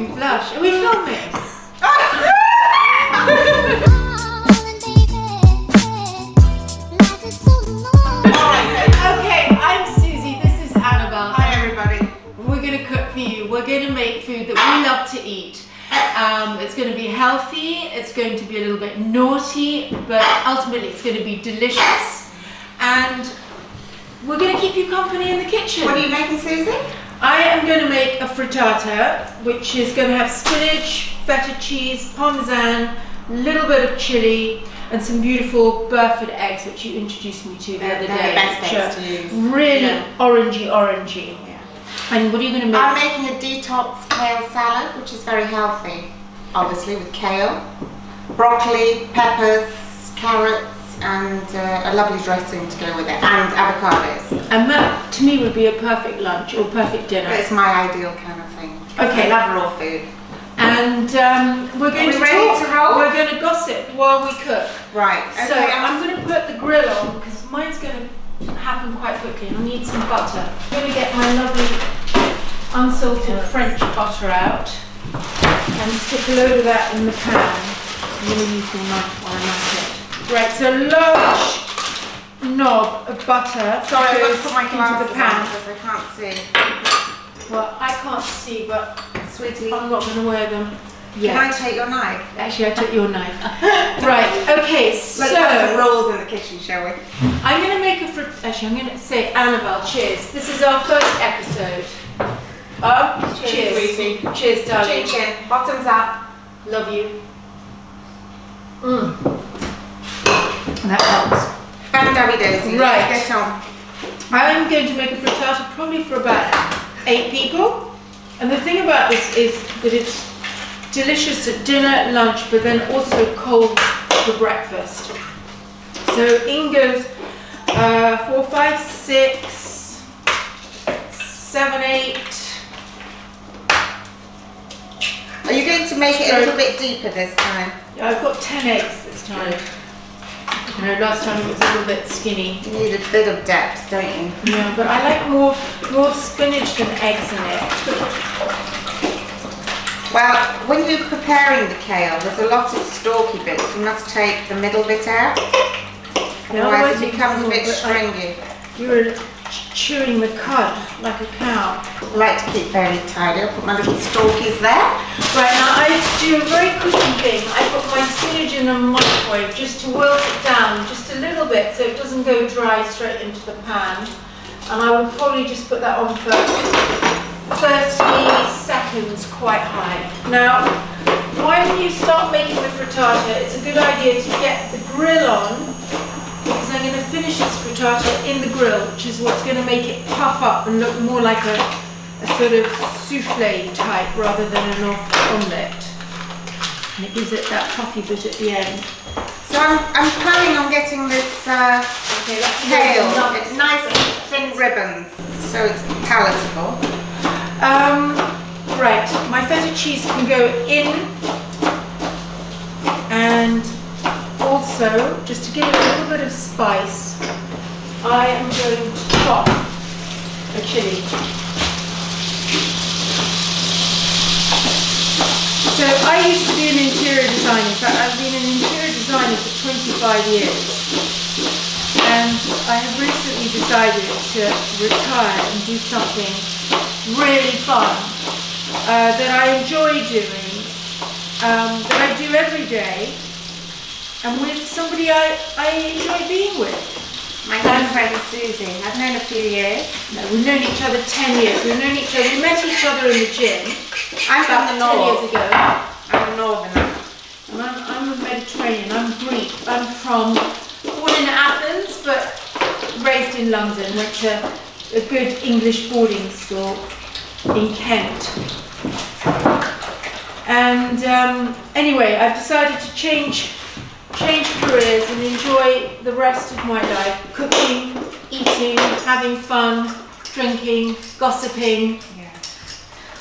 me blush. Are we filming? okay, I'm Susie. This is Annabelle. Hi everybody. We're gonna cook for you. We're gonna make food that we love to eat. Um, it's going to be healthy. It's going to be a little bit naughty, but ultimately it's going to be delicious. And we're going to keep you company in the kitchen. What are you making, Susie? I am going to make a frittata, which is going to have spinach, feta cheese, parmesan, a little bit of chili, and some beautiful Burford eggs, which you introduced me to the other day. the best which eggs to use. Really Yeah. orangey, orangey. Yeah. And what are you going to make? I'm making a detox kale salad, which is very healthy. Obviously with kale, broccoli, peppers, carrots, and uh, a lovely dressing to go with it, and avocados. And that, to me, would be a perfect lunch or perfect dinner. But it's my ideal kind of thing. Okay. I love raw food. And um, we're going we to talk. to? We're going to gossip while we cook. Right. So okay, I'm going to put the grill on because mine's going to happen quite quickly. and I need some butter. I'm going to get my lovely unsalted French butter out and stick a load of that in the pan. I'm going to use my knife while I'm at it. Right, so large knob of butter Sorry, I've got goes to put my into glasses the pan. because I can't see. Well, I can't see, but Sweetie, I'm not going to wear them yet. can I take your knife? Actually, I took your knife. right, okay, so Let's have some rules in the kitchen, shall we? I'm going to make a fruit. Actually, I'm going to say Annabelle, cheers. This is our first episode. Oh, Cheers, cheers. sweetie. Cheers, darling. Chin chin, bottoms up. Love you. Mm. That helps. Daisy. Right. Let's get on. I'm going to make a frittata probably for about eight people. And the thing about this is that it's delicious at dinner, lunch, but then also cold for breakfast. So in goes uh, four, five, six, seven, eight. Are you going to make it a little bit deeper this time? Yeah, I've got ten eggs this time. You know, last time it was a little bit skinny. You need a bit of depth, don't you? Yeah, but I like more more spinach than eggs in it. Well, when you're preparing the kale, there's a lot of stalky bits. You must take the middle bit out. Otherwise it becomes a bit stringy. You're chewing the cud like a cow. I like to keep very tidy. I'll put my little stalkies there. Right now, I do a very quickie thing. I put my spinach in the microwave just to wilt it down just a little bit so it doesn't go dry straight into the pan. And I will probably just put that on for 30 seconds quite high. Now, when you start making the frittata, it's a good idea to get the grill on because I'm going to finish this frittata in the grill, which is what's going to make it puff up and look more like a, a sort of souffle type rather than an off omelette. And it gives it that puffy bit at the end. So I'm, I'm planning on getting this uh, Okay, it's nice thin ribbons, so it's palatable. Um, right, my feta cheese can go in and also, just to give it a little bit of spice, I am going to chop a chili. So I used to be an interior designer. In fact, I've been an interior designer for 25 years. And I have recently decided to retire and do something really fun uh, that I enjoy doing, um, that I do every day, and with somebody I, I enjoy being with. My new friend Susie, I've known a few years. No, we've known each other 10 years. We've known each other, we met each other in the gym I'm from the north. 10 years ago. I'm a northerner. And I'm, I'm a Mediterranean, I'm Greek. I'm from, born in Athens, but raised in London. Went to a good English boarding school in Kent. And um, anyway, I've decided to change, change careers and enjoy the rest of my life. Cooking, eating, having fun, drinking, gossiping. Yeah.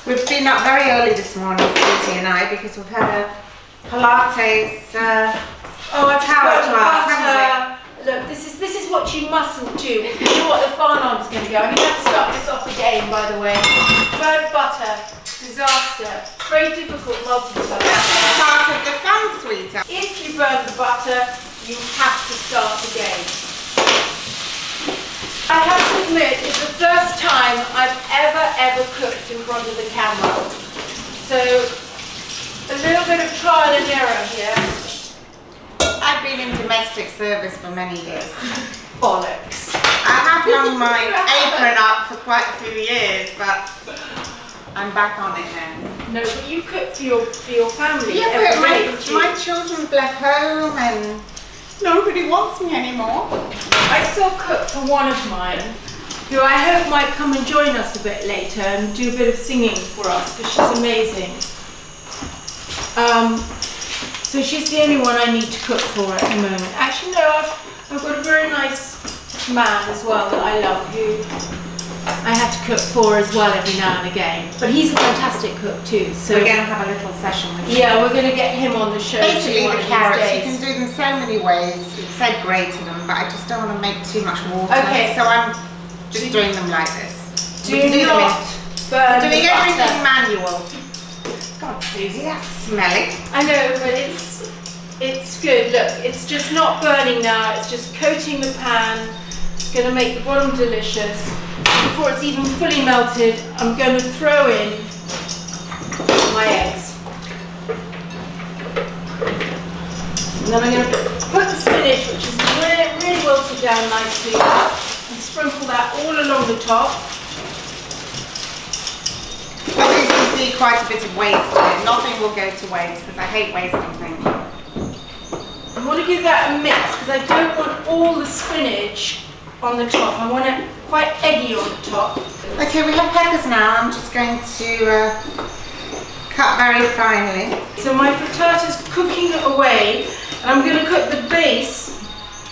We've been up very early this morning, Susie and I, because we've had a Pilates. Uh, Oh, I've Power class. Look, this is this is what you mustn't do. You know what the farm is going to go. I'm going to have to start this off again, by the way. Burnt butter, disaster. Very difficult multi-task. Part of the fun, sweetheart. If you burn the butter, you have to start again. I have to admit, it's the first time I've ever, ever cooked in front of the camera. So, a little bit of trial and error here. I've been in domestic service for many years. Bollocks. I have hung my apron up for quite a few years, but I'm back on it now. No, but you cook for your, for your family Yeah, every but my, my children left home and nobody wants me anymore. I still cook for one of mine, who I hope might come and join us a bit later and do a bit of singing for us because she's amazing. Um, so she's the only one I need to cook for at the moment. Actually, no, I've, I've got a very nice man as well that I love who I have to cook for as well every now and again. But he's a fantastic cook too. So We're going to have a little session with him. yeah, we're going to get him on the show. Basically, the carrots, you can do them so many ways. It said grate them, but I just don't want to make too much water. Okay. So I'm just Do- doing them like this. Do We can them not in- burn doing the everything manual. God, Susie, that's smelly. I know, but it's it's good. Look, it's just not burning now. It's just coating the pan. It's going to make the bottom delicious. Before it's even fully melted, I'm going to throw in my eggs. And then I'm going to put the spinach, which is really, really wilted down nicely, and sprinkle that all along the top. But as you can see, quite a bit of waste it. Nothing will go to waste because I hate wasting things. I want to give that a mix because I don't want all the spinach on the top. I want it quite eggy on the top. Okay, we have peppers now. I'm just going to uh, cut very finely. So my frittata's cooking away and I'm going to cook the base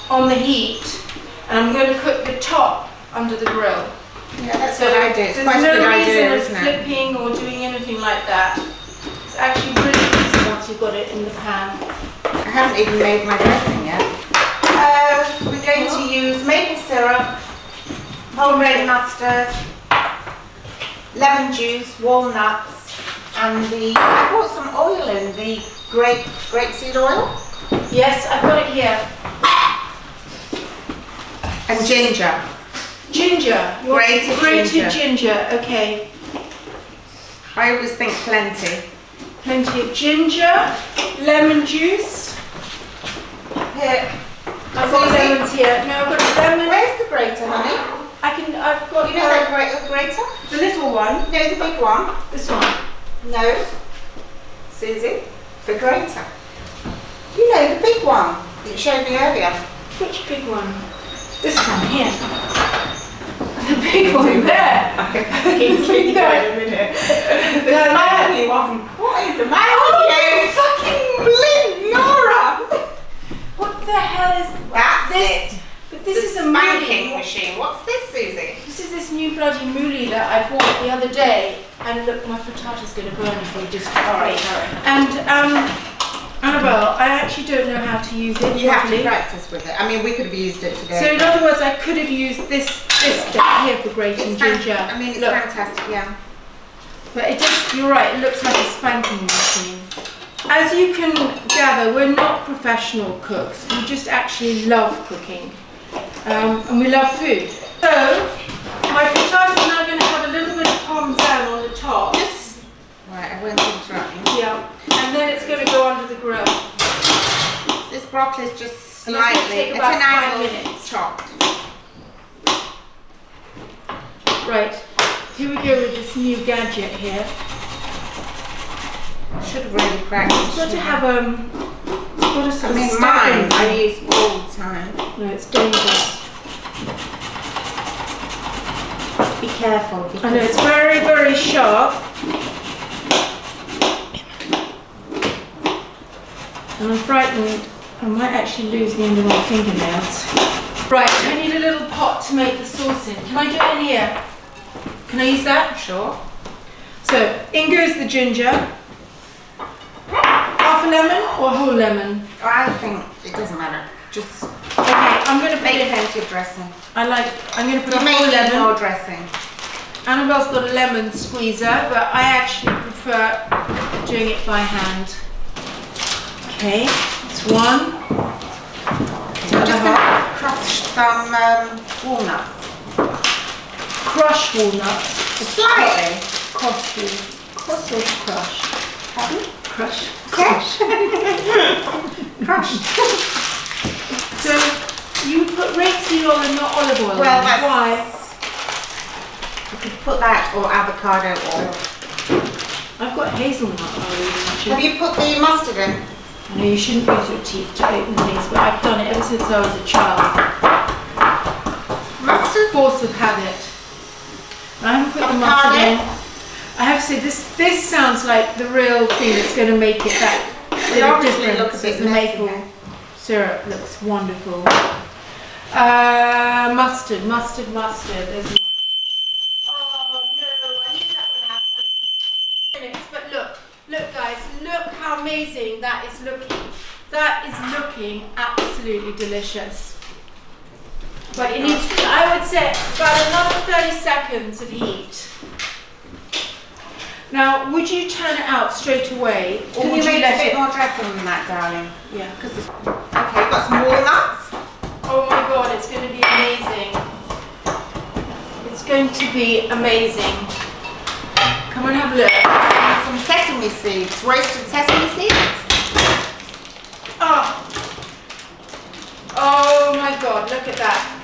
on the heat and I'm going to cook the top under the grill. Yeah, that's So what I do. It's there's quite a no good reason idea, of isn't it? flipping or doing anything like that. It's actually really easy once you've got it in the pan. I haven't even made my dressing yet. Uh, we're going to use maple syrup, whole grain mustard, lemon juice, walnuts, and the, I bought some oil in, the grape, grapeseed oil, Yes, I've got it here. and ginger. Ginger. Grated grated ginger. ginger. Okay. I always think plenty. Plenty of ginger, lemon juice. Here, I've got lemons here. No, I've got lemon. where's the grater, honey? I can. I've got You know that gra- grater? the little one. No, the big one. This one. No. Susie, the grater. You know, the big one that you showed me earlier. Which big one? This one here. The big one there. Keep going a minute. The smiley one. What is the matter with oh, you? Fucking blind Nora! What the hell is That's this? it. This the is a spanking machine. What's this, Susie? This is this new bloody mouli that I bought the other day. And look, my frittata's going to burn if we just sorry. And um, Annabelle, I actually don't know how to use it You have properly. to practice with it. I mean, we could have used it today. So in other words, I could have used this this bit here for grating it's ginger. I mean, it's Look, fantastic, yeah. but it does. You're right. It looks like a spanking machine. As you can gather, we're not professional cooks. We just actually love cooking, um, and we love food. So my frittata is now going to have a little bit of parmesan on the top. Just, right, I won't interrupt you. Yeah, and then it's going to go under the grill. This broccoli is just it's slightly, it's about an five angle minutes. chopped. Right. Here we go with this new gadget here. Should have really practiced. It's got to have um. It's got to I mean, mine. I use all the time. No, it's dangerous. Be careful I know it's very, very sharp. And I'm frightened I might actually lose the end of my fingernails. Right, I need a little pot to make the sauce in. Can I do it in here? Can I use that? sure. So, in goes the ginger. Half a lemon or a whole lemon? I think it doesn't matter. Just Okay, I'm going to put Make it. plenty of dressing. I like. I'm going to put You a whole lemon. more dressing. Annabelle's got a lemon squeezer, but I actually prefer doing it by hand. Okay, it's one. I'm just to crush some um, walnuts. Crush walnuts. Slightly. Cross or crush? Pardon? Crush. Crush. Crushed. So you put rapeseed oil and not olive oil. Well, that's- why? You could put that or avocado oil. I've got hazelnut oil. Have you put the mustard in? I know you shouldn't use your teeth to open things, but I've done it ever since I was a child. Mustard? Force of habit. I haven't put the Avocado? mustard in. I have to say this this sounds like the real thing that's going to make it that It bit of obviously difference. looks a bit the maple. Syrup looks wonderful. Uh, mustard, mustard, mustard. There's oh no, But look, look guys, look how amazing that is looking. That is looking absolutely delicious. But it needs, I would say, about another 30 seconds of heat. Now, would you turn it out straight away, or Can would you you make let a bit it? more dressing than that, darling? Yeah. Because it's... Okay, got some walnuts. Oh my god, it's going to be amazing. It's going to be amazing. Come and have a look. And some sesame seeds, roasted sesame seeds. Oh. Oh my god, look at that.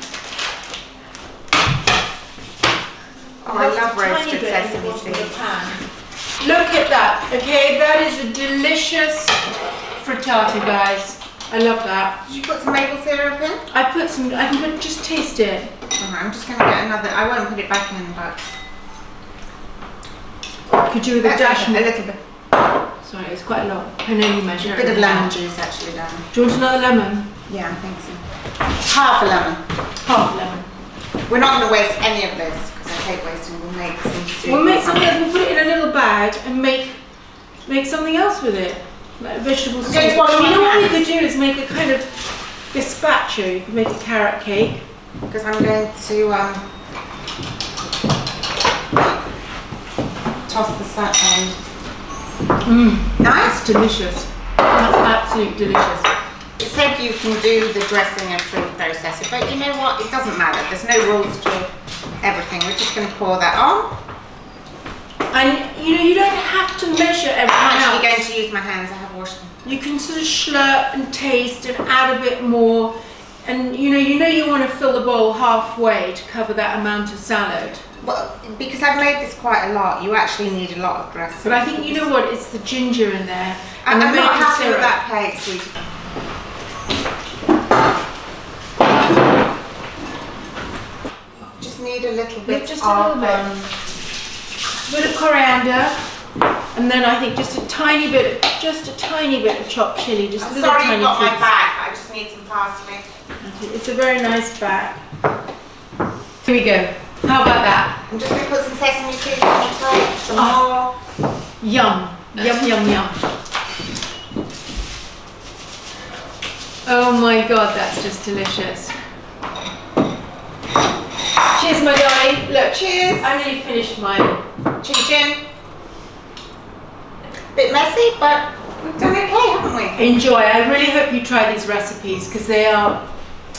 Oh, I love roasted bit in the sesame bottom of the seeds. Look at that, okay? That is a delicious frittata, guys. I love that. Did you put some maple syrup in? I put some, I can put, just taste it. Alright, I'm just going to get another. I won't put it back in, but Could you with a dash a, a little bit. Sorry, it's quite a lot. I know you measure A bit of lemon juice actually, darling. Do you want another lemon? Yeah, I think so. Half a lemon. Half lemon. We're not going to waste any of this because I hate wasting. We'll make some soup. We'll make something else, we'll put it in a little bag and make make something else with it. Like vegetable soup. going to wash you know what we could do is make a kind of gazpacho. You could make a carrot cake. because I'm going to um, toss the sa- um, Mmm, Nice. that's delicious. That's absolutely delicious. It said you can do the dressing and food processor, but you know what? It doesn't matter. There's no rules to everything. We're just going to pour that on. And you know you don't have to measure everything I'm actually going to use my hands. I have washed them. You can sort of slurp and taste and add a bit more. And you know, you know you want to fill the bowl halfway to cover that amount of salad. Well, because I've made this quite a lot, you actually need a lot of dressing. But I think you know what? It's the ginger in there and I'm not happy with that plate, sweetie. Just need a little bit Just a of little bit. um, bit of coriander, and then I think just a tiny bit, just a tiny bit of chopped chili, just a I'm little sorry tiny you've got my piece. back. I just need some parsley. It's a very nice bag. Here we go. How about that? I'm just going to put some sesame seeds on the top, some Oh. more. Yum, yum, yum, yum. Oh my god, that's just delicious. Cheers, my darling. Look, Cheers. I nearly finished mine. Chin chin. Bit messy, but we've done okay, haven't we? Enjoy. I really hope you try these recipes because they are,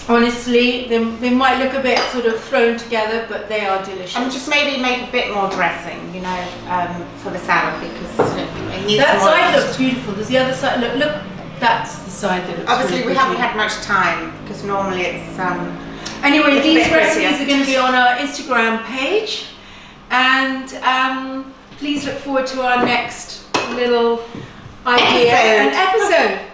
honestly, they, they might look a bit sort of thrown together, but they are delicious. And just maybe make a bit more dressing, you know, um, for the salad because it needs that side looks beautiful. Does the other side look? Look, that's the side that looks. Obviously, really we haven't had much time because normally it's. Um, Anyway, these recipes are going to be on our Instagram page, and um, please look forward to our next little idea Episode. and episode.